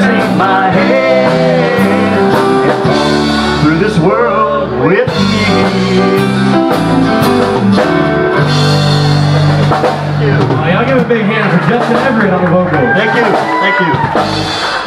in my head Through this world with me Thank you. Y'all give a big hand for Justin Everett on the vocals. Thank you. Thank you.